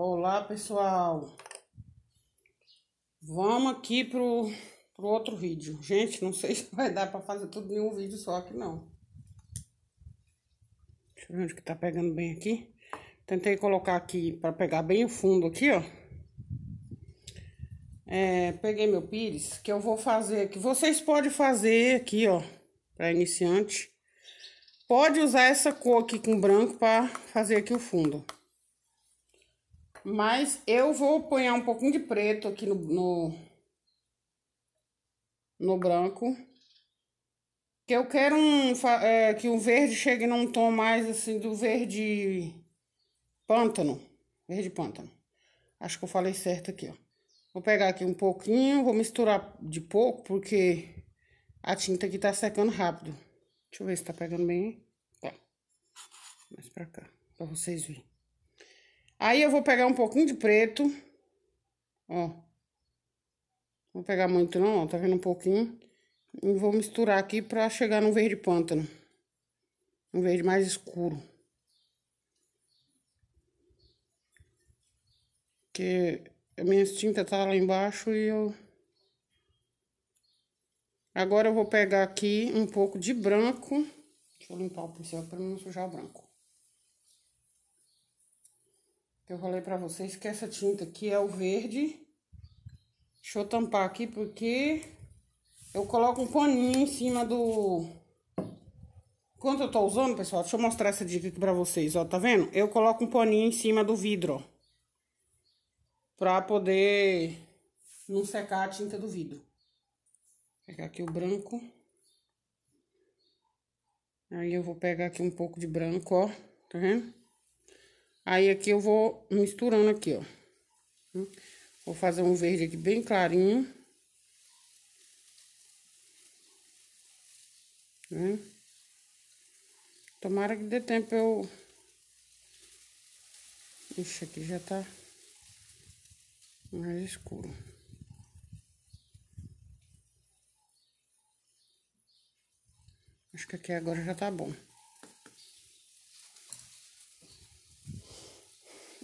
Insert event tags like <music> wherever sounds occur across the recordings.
Olá, pessoal. Vamos aqui pro, pro outro vídeo. Gente, não sei <laughs> se vai dar pra fazer tudo em um vídeo só aqui, não. Deixa eu ver onde que tá pegando bem aqui. Tentei colocar aqui pra pegar bem o fundo aqui, ó. É, peguei meu pires, que eu vou fazer aqui. Vocês podem fazer aqui, ó, pra iniciante. Pode usar essa cor aqui com branco pra fazer aqui o fundo. Mas eu vou pôr um pouquinho de preto aqui no, no, no branco. Que eu quero um, é, que o verde chegue num tom mais assim do verde pântano. Verde pântano. Acho que eu falei certo aqui, ó. Vou pegar aqui um pouquinho, vou misturar de pouco, porque a tinta aqui tá secando rápido. Deixa eu ver se tá pegando bem. Tá. Mais pra cá, pra vocês verem. Aí eu vou pegar um pouquinho de preto. Ó. Vou pegar muito não, ó. Tá vendo um pouquinho? E vou misturar aqui pra chegar no verde pântano. Um verde mais escuro. Que a minha tinta tá lá embaixo e eu... Agora eu vou pegar aqui um pouco de branco. Deixa eu limpar o pincel pra não sujar o branco. Eu falei pra vocês que essa tinta aqui é o verde. Deixa eu tampar aqui porque eu coloco um paninho em cima do... Quando eu tô usando, pessoal, deixa eu mostrar essa dica aqui pra vocês, ó, tá vendo? Eu coloco um paninho em cima do vidro, ó. Pra poder não secar a tinta do vidro. Vou pegar aqui o branco. Aí eu vou pegar aqui um pouco de branco, ó, tá vendo? Aí aqui eu vou misturando aqui, ó. Vou fazer um verde aqui bem clarinho. Né? Tomara que dê tempo eu... Ixi, aqui já tá mais escuro. Acho que aqui agora já tá bom.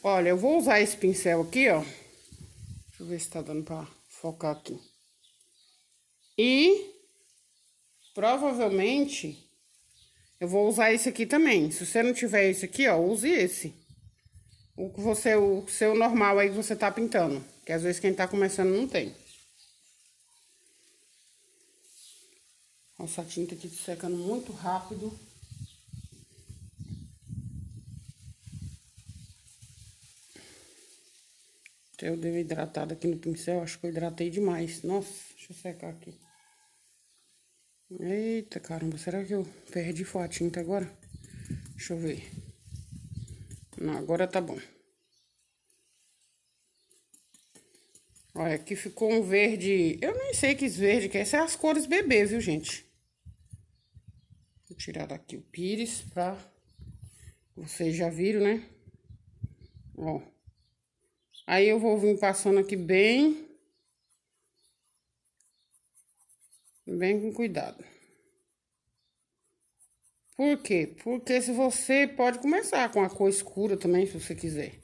Olha, eu vou usar esse pincel aqui, ó. Deixa eu ver se tá dando pra focar aqui. E provavelmente eu vou usar esse aqui também. Se você não tiver esse aqui, ó, use esse. O que você, o seu normal aí que você tá pintando. Que às vezes quem tá começando não tem. Essa tinta aqui secando muito rápido. Eu dei uma hidratada aqui no pincel, acho que eu hidratei demais. Nossa, deixa eu secar aqui. Eita, caramba, será que eu perdi a tinta agora? Deixa eu ver. Não, agora tá bom. Olha, aqui ficou um verde... Eu nem sei que verde que é. Essas é as cores bebê, viu, gente? Vou tirar daqui o pires pra... Vocês já viram, né? Ó. Aí eu vou vir passando aqui bem... Bem com cuidado. Por quê? Porque se você pode começar com a cor escura também, se você quiser.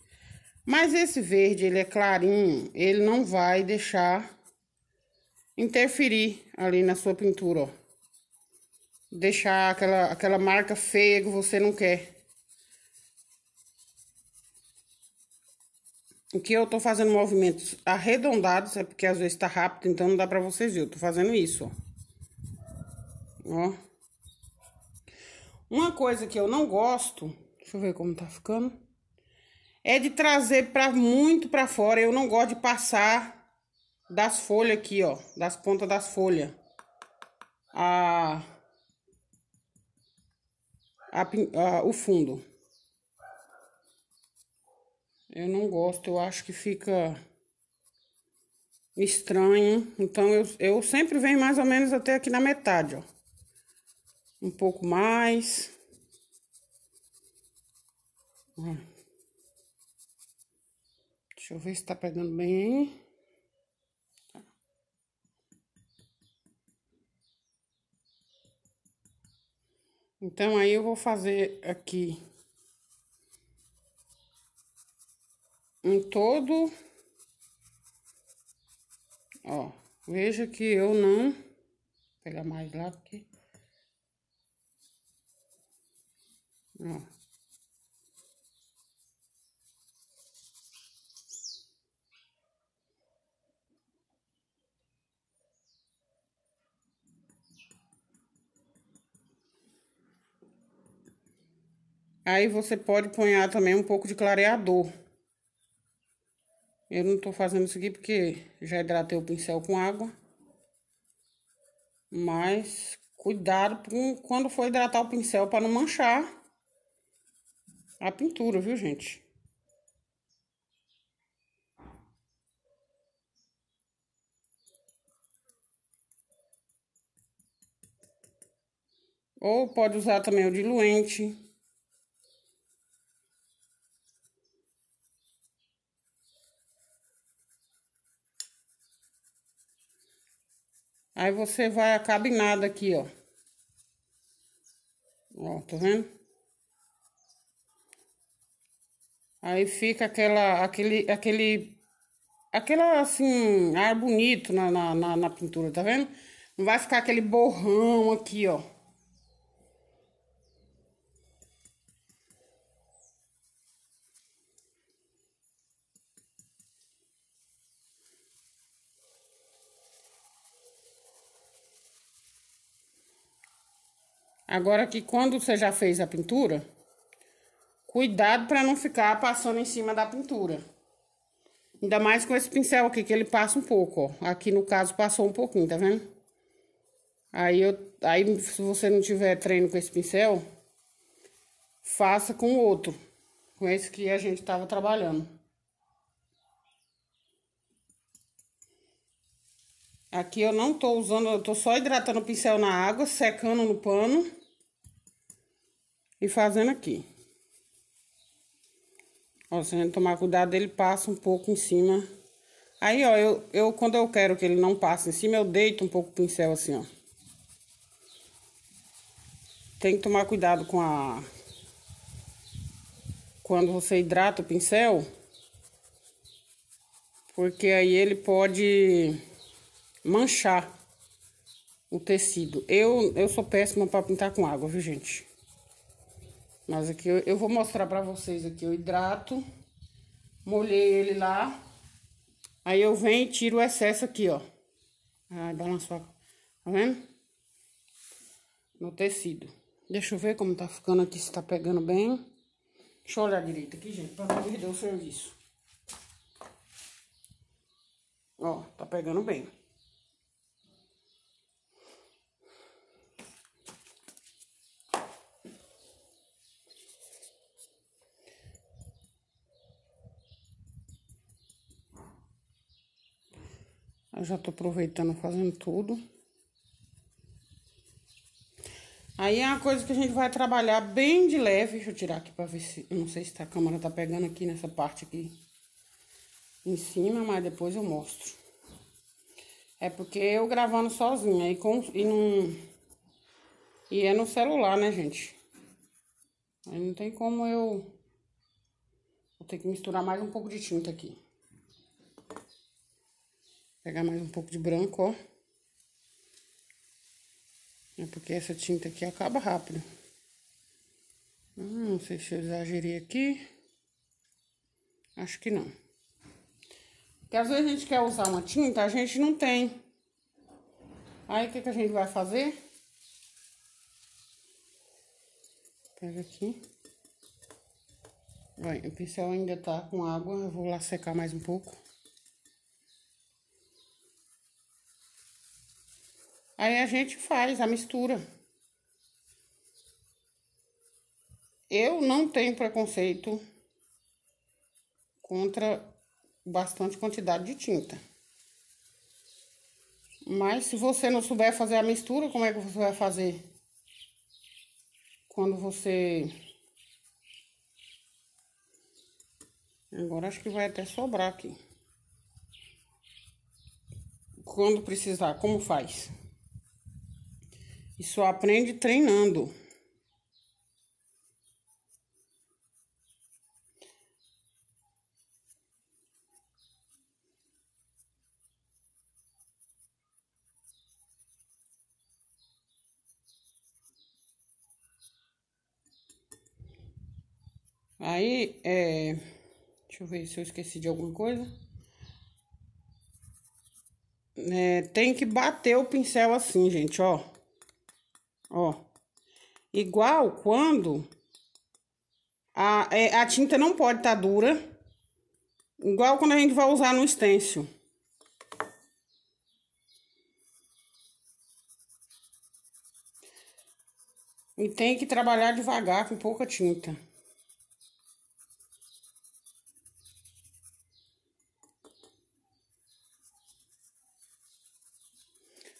Mas esse verde, ele é clarinho, ele não vai deixar interferir ali na sua pintura, ó. Deixar aquela, aquela marca feia que você não quer. Que eu tô fazendo movimentos arredondados, é porque às vezes tá rápido, então não dá pra vocês verem. Eu tô fazendo isso, ó. Ó. Uma coisa que eu não gosto, deixa eu ver como tá ficando, é de trazer pra, muito pra fora. Eu não gosto de passar das folhas aqui, ó, das pontas das folhas. A, a, a, o fundo. Eu não gosto, eu acho que fica estranho. Então, eu, eu sempre venho mais ou menos até aqui na metade, ó. Um pouco mais. Deixa eu ver se tá pegando bem. Então, aí eu vou fazer aqui em todo. Ó, veja que eu não... Vou pegar mais lá aqui. Ó. Aí você pode ponhar também um pouco de clareador. Eu não tô fazendo isso aqui porque já hidratei o pincel com água. Mas cuidado com quando for hidratar o pincel para não manchar a pintura, viu, gente? Ou pode usar também o diluente. Aí você vai acabinado aqui, ó. Ó, tá vendo? Aí fica aquela, aquele, aquele, aquela, assim, ar bonito na, na, na, na pintura, tá vendo? Não vai ficar aquele borrão aqui, ó. Agora que quando você já fez a pintura, cuidado para não ficar passando em cima da pintura. Ainda mais com esse pincel aqui, que ele passa um pouco, ó. Aqui no caso passou um pouquinho, tá vendo? Aí, eu, aí se você não tiver treino com esse pincel, faça com outro. Com esse que a gente tava trabalhando. Aqui eu não tô usando, eu tô só hidratando o pincel na água, secando no pano e fazendo aqui. Ó, se a gente tomar cuidado, ele passa um pouco em cima. Aí, ó, eu, eu quando eu quero que ele não passe em cima, eu deito um pouco o pincel assim, ó. Tem que tomar cuidado com a... Quando você hidrata o pincel. Porque aí ele pode manchar o tecido. Eu, eu sou péssima para pintar com água, viu, gente? Mas aqui eu, eu vou mostrar pra vocês aqui. Eu hidrato, molhei ele lá. Aí eu venho e tiro o excesso aqui, ó. Ai, balançou. Tá vendo? No tecido. Deixa eu ver como tá ficando aqui, se tá pegando bem. Deixa eu olhar direito aqui, gente, pra não perder o serviço. Ó, tá pegando bem. Eu já tô aproveitando fazendo tudo. Aí é uma coisa que a gente vai trabalhar bem de leve. Deixa eu tirar aqui pra ver se... Eu não sei se a câmera tá pegando aqui nessa parte aqui em cima, mas depois eu mostro. É porque eu gravando sozinha e, com, e. E é no celular, né, gente? Aí não tem como eu... Vou ter que misturar mais um pouco de tinta aqui. Pegar mais um pouco de branco, ó. É porque essa tinta aqui acaba rápido. Hum, não sei se eu exagerei aqui. Acho que não. Porque às vezes a gente quer usar uma tinta, a gente não tem. Aí o que, que a gente vai fazer? Pega aqui. Vai, o pincel ainda tá com água, eu vou lá secar mais um pouco. Aí a gente faz a mistura. Eu não tenho preconceito contra bastante quantidade de tinta. Mas se você não souber fazer a mistura, como é que você vai fazer? Quando você... Agora acho que vai até sobrar aqui. Quando precisar, como faz? E só aprende treinando. Aí, é... deixa eu ver se eu esqueci de alguma coisa. É, tem que bater o pincel assim, gente, ó. Igual quando a, é, a tinta não pode estar tá dura. Igual quando a gente vai usar no stencil. E tem que trabalhar devagar, com pouca tinta.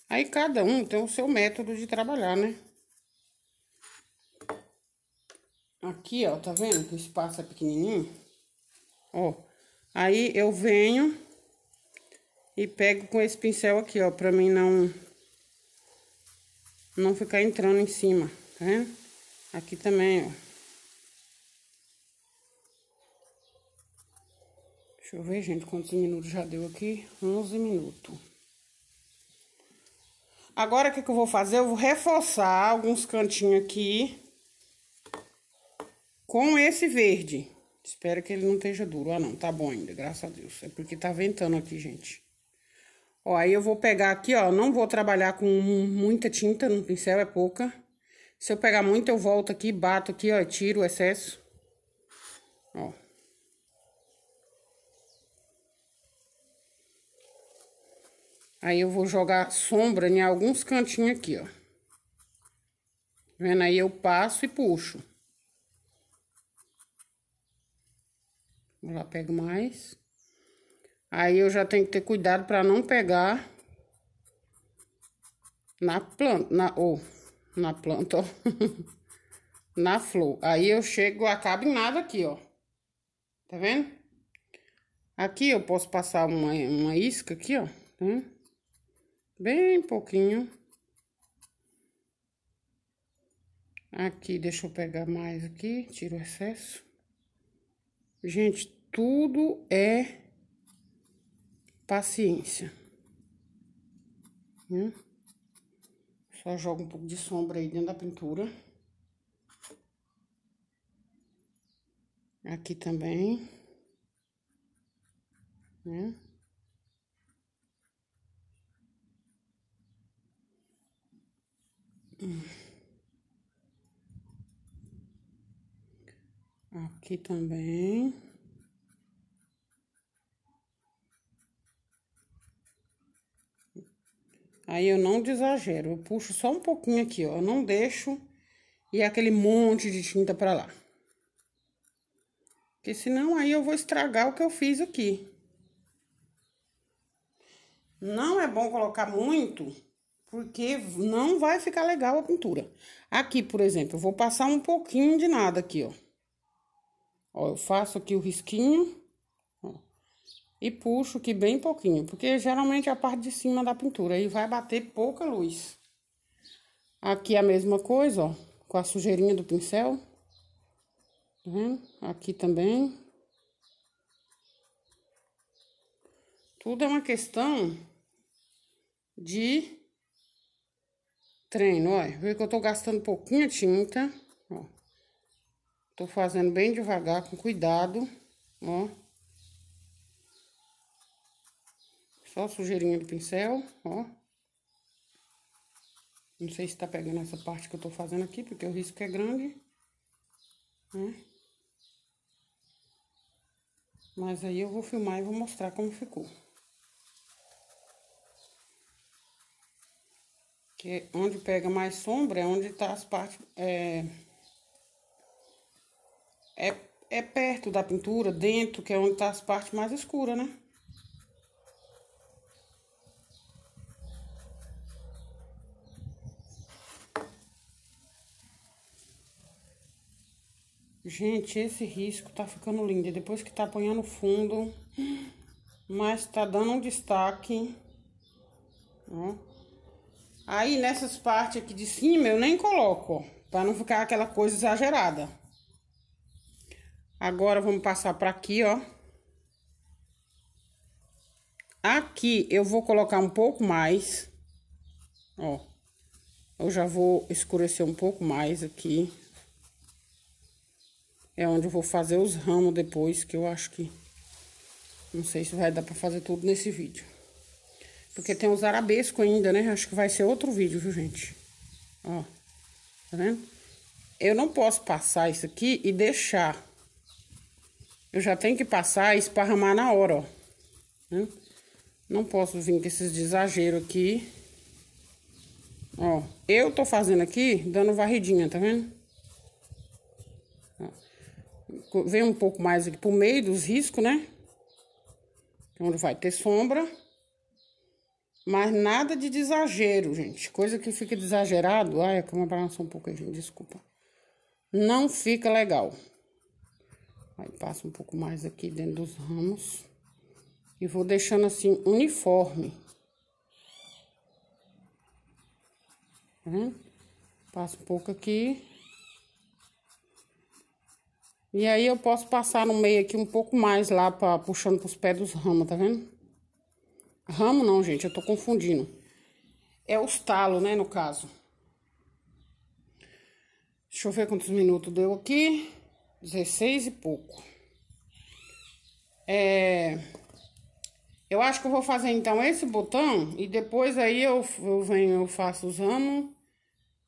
Aí cada um tem o seu método de trabalhar, né? Aqui, ó, tá vendo que o espaço é pequenininho? Ó, aí eu venho e pego com esse pincel aqui, ó, pra mim não... Não ficar entrando em cima, tá vendo? Aqui também, ó. Deixa eu ver, gente, quantos minutos já deu aqui? 11 minutos. Agora, o que, que eu vou fazer? Eu vou reforçar alguns cantinhos aqui com esse verde. Espero que ele não esteja duro. Ah, não, tá bom ainda, graças a Deus. É porque tá ventando aqui, gente. Ó, aí eu vou pegar aqui, ó, não vou trabalhar com muita tinta no pincel, é pouca. Se eu pegar muito, eu volto aqui, bato aqui, ó, tiro o excesso. Ó. Aí eu vou jogar sombra em alguns cantinhos aqui, ó. Vendo aí, eu passo e puxo. Vou lá, pego mais. Aí eu já tenho que ter cuidado para não pegar na planta, na, ou, oh, na planta, <laughs> na flor. Aí eu chego, acabo em nada aqui, ó. Tá vendo? Aqui eu posso passar uma, uma isca aqui, ó. Tá Bem pouquinho. Aqui, deixa eu pegar mais aqui, tiro o excesso. Gente, tudo é paciência. Hum? Só jogo um pouco de sombra aí dentro da pintura. Aqui também. Né? Aqui também. Aí eu não exagero, eu puxo só um pouquinho aqui, ó, eu não deixo e aquele monte de tinta pra lá. Porque senão aí eu vou estragar o que eu fiz aqui. Não é bom colocar muito porque não vai ficar legal a pintura. Aqui, por exemplo, eu vou passar um pouquinho de nada aqui, ó. Ó, eu faço aqui o risquinho, ó, e puxo aqui bem pouquinho, porque geralmente é a parte de cima da pintura, aí vai bater pouca luz. Aqui a mesma coisa, ó, com a sujeirinha do pincel. Tá vendo? Aqui também. Tudo é uma questão de treino, olha. Vê que eu tô gastando pouquinha tinta. Tô fazendo bem devagar, com cuidado, ó. Só sujeirinha do pincel, ó. Não sei se tá pegando essa parte que eu tô fazendo aqui, porque o risco é grande, né? Mas aí eu vou filmar e vou mostrar como ficou. Que onde pega mais sombra é onde tá as partes... É, é, é perto da pintura, dentro, que é onde tá as partes mais escuras, né? Gente, esse risco tá ficando lindo. Depois que tá apanhando fundo, mas tá dando um destaque, ó. Aí, nessas partes aqui de cima, eu nem coloco, ó, pra não ficar aquela coisa exagerada. Agora, vamos passar pra aqui, ó. Aqui, eu vou colocar um pouco mais, ó. Eu já vou escurecer um pouco mais aqui. É onde eu vou fazer os ramos depois, que eu acho que... Não sei se vai dar pra fazer tudo nesse vídeo. Porque tem os arabescos ainda, né? Acho que vai ser outro vídeo, viu, gente? Ó, tá vendo? Eu não posso passar isso aqui e deixar. Eu já tenho que passar e esparramar na hora, ó. Né? Não posso vir com esses exageros aqui. Ó, eu tô fazendo aqui, dando varridinha, tá vendo? Ó. Vem um pouco mais aqui pro meio dos riscos, né? Onde vai ter sombra. Mas nada de exagero, gente. Coisa que fica exagerado. Ai, a cama balançou um pouco aí, gente. Desculpa. Não fica legal. Aí passa um pouco mais aqui dentro dos ramos. E vou deixando assim uniforme. Tá vendo? Passa um pouco aqui. E aí eu posso passar no meio aqui um pouco mais lá, pra, puxando pros pés dos ramos, tá vendo? Ramo não, gente, eu tô confundindo. É os talos, né, no caso. Deixa eu ver quantos minutos deu aqui. 16 e pouco. É... Eu acho que eu vou fazer, então, esse botão. E depois aí eu, eu venho, eu faço os ramos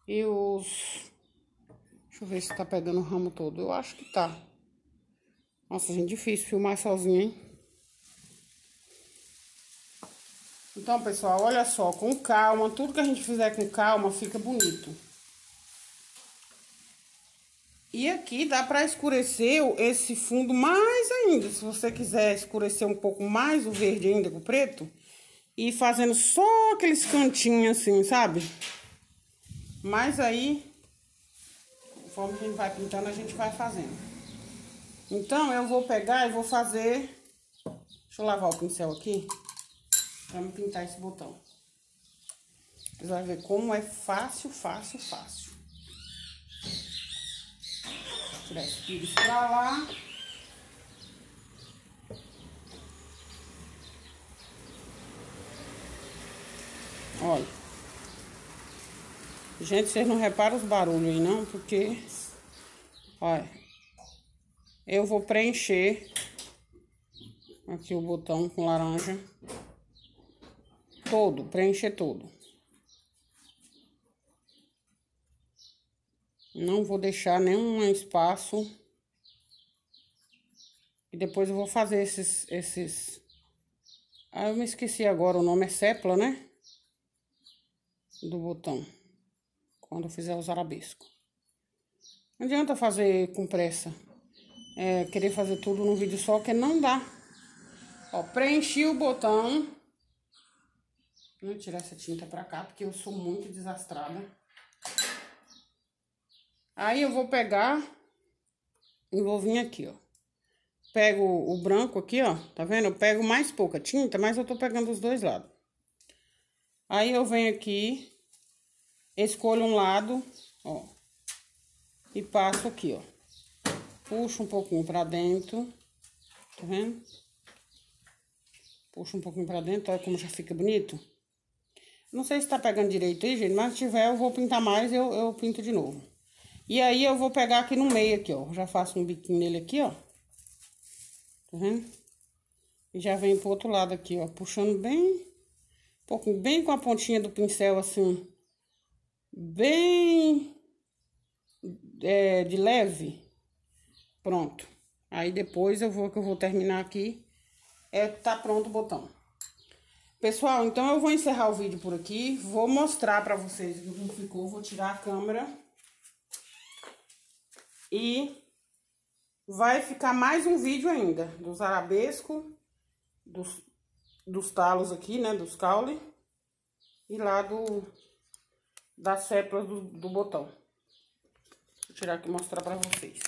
e os... Deixa eu ver se tá pegando o ramo todo. Eu acho que tá. Nossa, gente, difícil filmar sozinha, hein? Então, pessoal, olha só, com calma, tudo que a gente fizer com calma fica bonito. E aqui dá pra escurecer esse fundo mais ainda, se você quiser escurecer um pouco mais o verde ainda com o preto. E fazendo só aqueles cantinhos assim, sabe? Mas aí, conforme a gente vai pintando, a gente vai fazendo. Então, eu vou pegar e vou fazer... Deixa eu lavar o pincel aqui. Vamos pintar esse botão. Vocês vão ver como é fácil, fácil, fácil. Tirar esse pires pra lá. Olha. Gente, vocês não reparam os barulhos aí, não? Porque... Olha. Eu vou preencher aqui o botão com laranja todo, preencher todo. Não vou deixar nenhum espaço. E depois eu vou fazer esses, esses... Ah, eu me esqueci agora, o nome é sepla, né? Do botão. Quando eu fizer os arabescos. Não adianta fazer com pressa. É, querer fazer tudo num vídeo só, que não dá. Ó, preenchi o botão. Vou tirar essa tinta pra cá, porque eu sou muito desastrada. Aí eu vou pegar e vou vir aqui, ó. Pego o branco aqui, ó, tá vendo? Eu pego mais pouca tinta, mas eu tô pegando os dois lados. Aí eu venho aqui, escolho um lado, ó, e passo aqui, ó. Puxo um pouquinho pra dentro, tá vendo? Puxo um pouquinho pra dentro, olha como já fica bonito. Não sei se tá pegando direito aí, gente, mas se tiver eu vou pintar mais, eu, eu pinto de novo. E aí eu vou pegar aqui no meio aqui, ó. Já faço um biquinho nele aqui, ó. Tá vendo? E já vem pro outro lado aqui, ó. Puxando bem, um pouquinho, bem com a pontinha do pincel, assim. Bem é, de leve. Pronto. Aí depois eu vou, que eu vou terminar aqui, é, tá pronto o botão. Pessoal, então eu vou encerrar o vídeo por aqui. Vou mostrar pra vocês como ficou. Vou tirar a câmera. E vai ficar mais um vídeo ainda dos arabescos, dos, dos talos aqui, né, dos caule. E lá do, das séplas do, do botão. Vou tirar aqui e mostrar pra vocês.